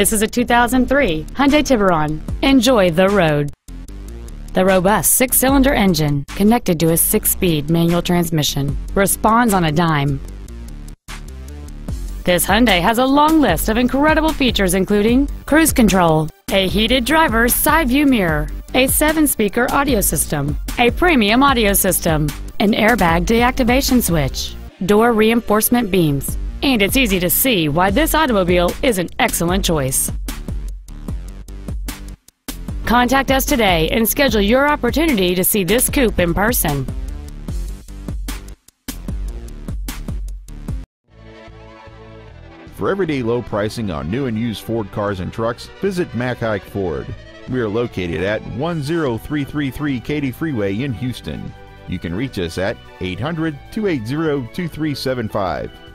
This is a 2003 Hyundai Tiburon. Enjoy the road. The robust six-cylinder engine, connected to a six-speed manual transmission, responds on a dime. This Hyundai has a long list of incredible features including cruise control, a heated driver's side view mirror, a seven-speaker audio system, a premium audio system, an airbag deactivation switch, door reinforcement beams, and it's easy to see why this automobile is an excellent choice. Contact us today and schedule your opportunity to see this coupe in person. For everyday low pricing on new and used Ford cars and trucks, visit Mac Haik Ford. We are located at 10333 Katy Freeway in Houston. You can reach us at 800 280 2375